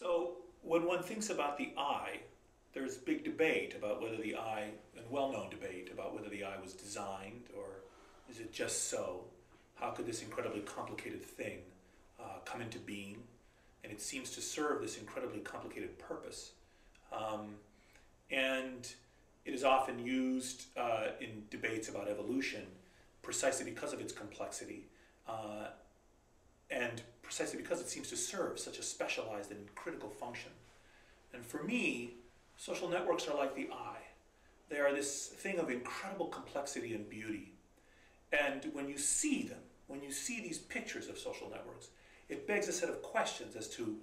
So, when one thinks about the eye, there's big debate about whether the eye, and well known debate about whether the eye was designed or is it just so? How could this incredibly complicated thing uh, come into being? And it seems to serve this incredibly complicated purpose. Um, and it is often used uh, in debates about evolution precisely because of its complexity. Uh, and precisely because it seems to serve such a specialized and critical function. And for me, social networks are like the eye. They are this thing of incredible complexity and beauty. And when you see them, when you see these pictures of social networks, it begs a set of questions as to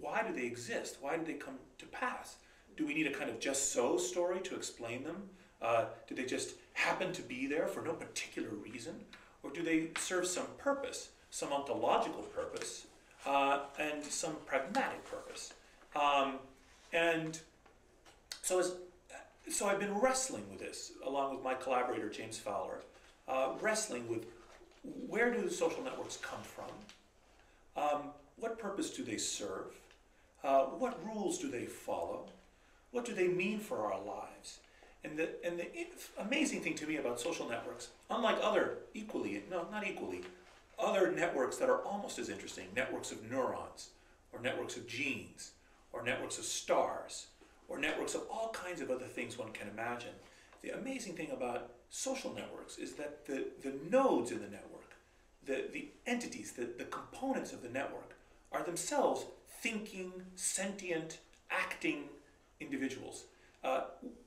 why do they exist? Why did they come to pass? Do we need a kind of just so story to explain them? Uh, do they just happen to be there for no particular reason? Or do they serve some purpose? Some ontological purpose, uh, and some pragmatic purpose. Um, and so, as, so I've been wrestling with this, along with my collaborator James Fowler, uh, wrestling with where do the social networks come from? Um, what purpose do they serve? Uh, what rules do they follow? What do they mean for our lives? And the, and the amazing thing to me about social networks, unlike other equally, no, not equally, other networks that are almost as interesting networks of neurons, or networks of genes, or networks of stars, or networks of all kinds of other things one can imagine. The amazing thing about social networks is that the, the nodes in the network, the, the entities, the, the components of the network, are themselves thinking, sentient, acting individuals. Uh,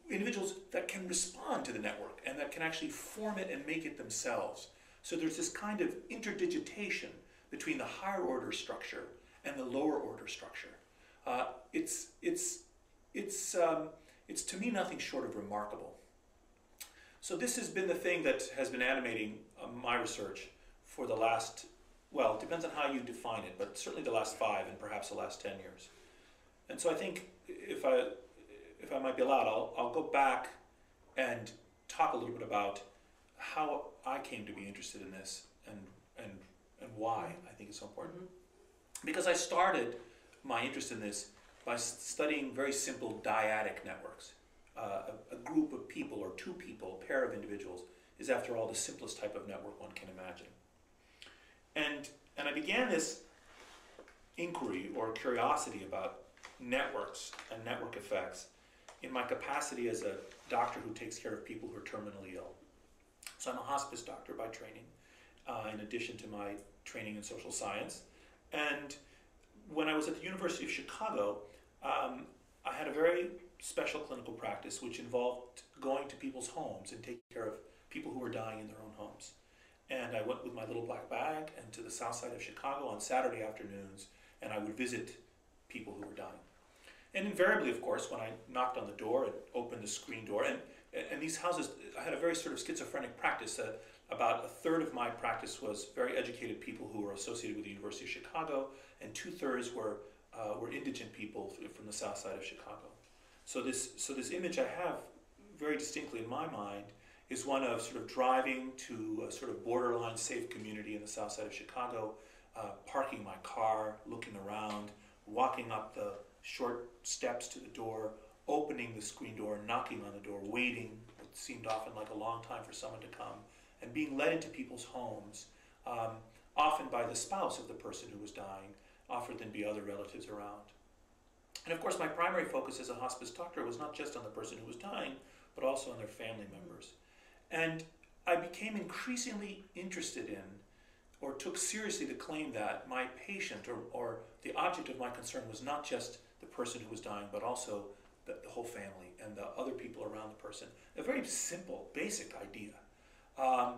individuals that can respond to the network and that can actually form it and make it themselves. So there's this kind of interdigitation between the higher order structure and the lower order structure. Uh, it's, it's, it's, um, it's to me nothing short of remarkable. So this has been the thing that has been animating uh, my research for the last, well, it depends on how you define it, but certainly the last five and perhaps the last 10 years. And so I think if I, if I might be allowed, I'll, I'll go back and talk a little bit about how I came to be interested in this and and and why I think it's so important. Mm-hmm. Because I started my interest in this by studying very simple dyadic networks. Uh, a, a, group of people or two people, a pair of individuals, is after all the simplest type of network one can imagine. And and I began this inquiry or curiosity about networks and network effects in my capacity as a doctor who takes care of people who are terminally ill. So I'm a hospice doctor by training, uh, in addition to my training in social science. And when I was at the University of Chicago, um, I had a very special clinical practice which involved going to people's homes and taking care of people who were dying in their own homes. And I went with my little black bag and to the south side of Chicago on Saturday afternoons, and I would visit people who were dying. And invariably, of course, when I knocked on the door and opened the screen door, and and these houses, I had a very sort of schizophrenic practice. Uh, about a third of my practice was very educated people who were associated with the University of Chicago, and two thirds were uh, were indigent people from the south side of Chicago. So this so this image I have very distinctly in my mind is one of sort of driving to a sort of borderline safe community in the south side of Chicago, uh, parking my car, looking around, walking up the short steps to the door, opening the screen door, knocking on the door, waiting, what seemed often like a long time for someone to come, and being led into people's homes, um, often by the spouse of the person who was dying, often than be other relatives around. And of course, my primary focus as a hospice doctor was not just on the person who was dying, but also on their family members. And I became increasingly interested in, or took seriously the claim that my patient or, or the object of my concern was not just the person who was dying, but also the, the, whole family and the other people around the person. A very simple, basic idea. Um,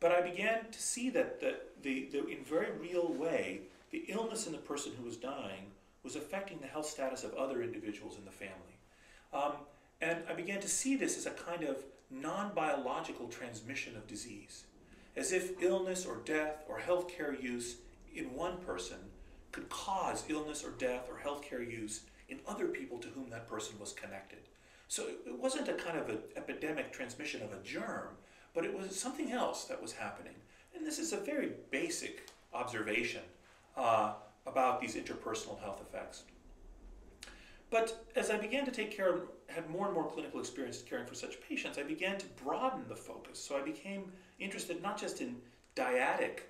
but I began to see that the, the, the, in very real way, the illness in the person who was dying was affecting the health status of other individuals in the family. Um, and I began to see this as a kind of non biological transmission of disease, as if illness or death or healthcare use in one person could cause illness or death or healthcare use in other people to whom that person was connected. So it wasn't a kind of an epidemic transmission of a germ, but it was something else that was happening. And this is a very basic observation uh, about these interpersonal health effects. but as I began to take care of, had more and more clinical experience caring for such patients, I began to broaden the focus. So I became interested not just in dyadic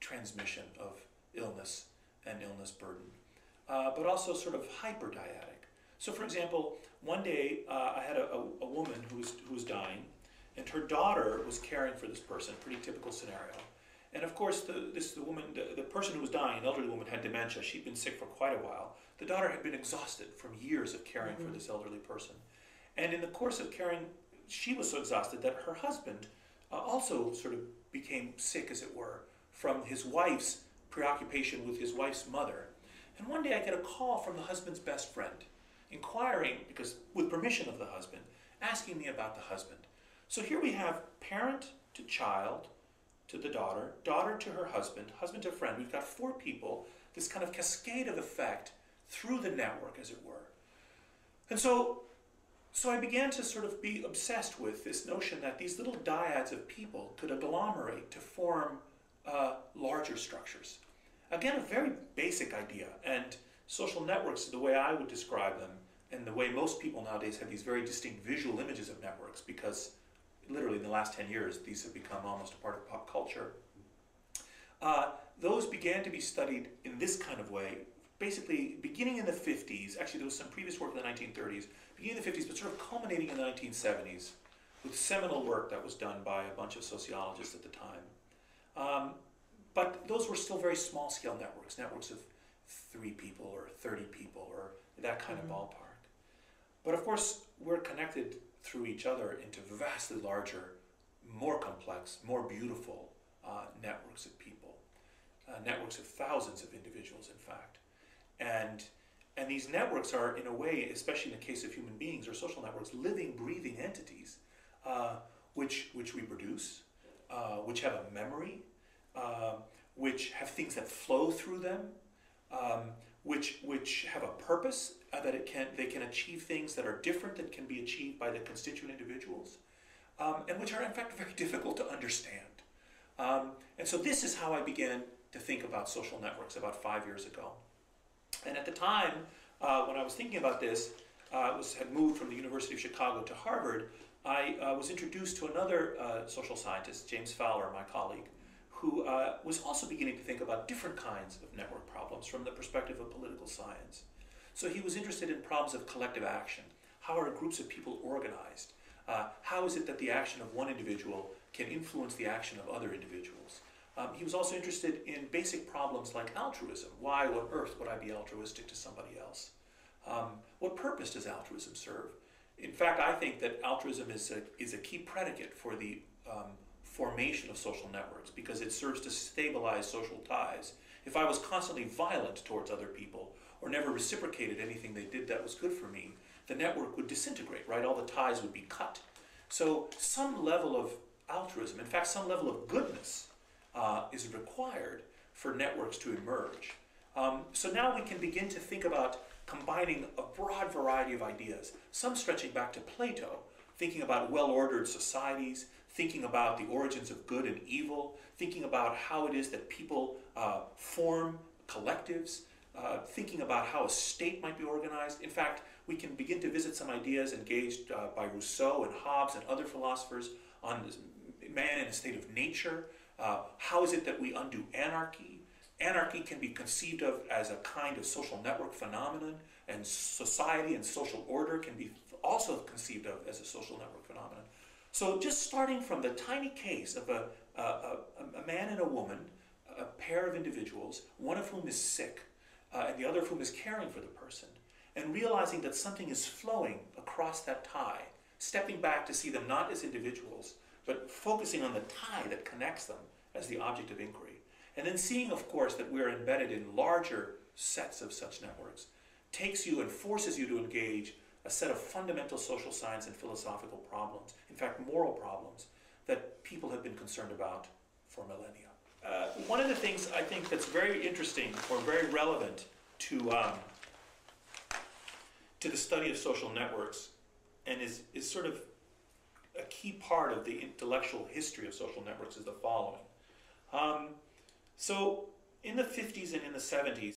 transmission of illness and illness burden, uh, but also sort of hyperdyadic. So, for example, one day uh, I had a, a, a, woman who was, who was dying, and her daughter was caring for this person, pretty typical scenario. And of course, the, this the woman, the, the person who was dying, an elderly woman, had dementia. She'd been sick for quite a while. The daughter had been exhausted from years of caring mm-hmm. for this elderly person. And in the course of caring, she was so exhausted that her husband uh, also sort of became sick, as it were, from his wife's preoccupation with his wife's mother. And one day I get a call from the husband's best friend, inquiring, because with permission of the husband, asking me about the husband. So here we have parent to child to the daughter, daughter to her husband, husband to friend. We've got four people, this kind of cascade of effect through the network, as it were. And so, so I began to sort of be obsessed with this notion that these little dyads of people could agglomerate to form uh, larger structures. Again, a very basic idea, and social networks, the way I would describe them, and the way most people nowadays have these very distinct visual images of networks, because literally in the last 10 years, these have become almost a part of pop culture. Uh, those began to be studied in this kind of way, basically beginning in the 50s. Actually, there was some previous work in the 1930s, beginning in the 50s, but sort of culminating in the 1970s with seminal work that was done by a bunch of sociologists at the time. Um, but those were still very small scale networks, networks of three people or 30 people or that kind mm-hmm. of ballpark. But of course, we're connected through each other into vastly larger, more complex, more beautiful uh, networks of people, uh, networks of thousands of individuals, in fact. And, and these networks are, in a way, especially in the case of human beings or social networks, living, breathing entities uh, which, which reproduce, uh, which have a memory, uh, which have things that flow through them, um, which, which have a purpose, uh, that it can, they can achieve things that are different than can be achieved by the constituent individuals, um, and which are in fact very difficult to understand. Um, and so this is how I began to think about social networks about five years ago. And at the time, uh, when I was thinking about this, uh, I was, had moved from the University of Chicago to Harvard, I uh, was introduced to another uh, social scientist, James Fowler, my colleague, who uh, was also beginning to think about different kinds of network problems from the perspective of political science. So he was interested in problems of collective action. How are groups of people organized? Uh, how is it that the action of one individual can influence the action of other individuals? Um, he was also interested in basic problems like altruism. Why on earth would I be altruistic to somebody else? Um, what purpose does altruism serve? In fact, I think that altruism is a, is a key predicate for the um, formation of social networks because it serves to stabilize social ties. If I was constantly violent towards other people or never reciprocated anything they did that was good for me, the network would disintegrate, right? All the ties would be cut. So, some level of altruism, in fact, some level of goodness, uh, is required for networks to emerge. Um, so now we can begin to think about combining a broad variety of ideas, some stretching back to Plato, thinking about well ordered societies, thinking about the origins of good and evil, thinking about how it is that people uh, form collectives, uh, thinking about how a state might be organized. In fact, we can begin to visit some ideas engaged uh, by Rousseau and Hobbes and other philosophers on man in a state of nature. Uh, how is it that we undo anarchy? Anarchy can be conceived of as a kind of social network phenomenon, and society and social order can be also conceived of as a social network phenomenon. So just starting from the tiny case of a, a, a, a man and a woman, a pair of individuals, one of whom is sick uh, and the other of whom is caring for the person, and realizing that something is flowing across that tie, stepping back to see them not as individuals, but focusing on the tie that connects them as the object of inquiry. And then seeing, of course, that we're embedded in larger sets of such networks takes you and forces you to engage a set of fundamental social science and philosophical problems, in fact, moral problems, that people have been concerned about for millennia. Uh, one of the things I think that's very interesting or very relevant to, um, to the study of social networks and is, is sort of a key part of the intellectual history of social networks is the following. Um, so, in the 50s and in the 70s,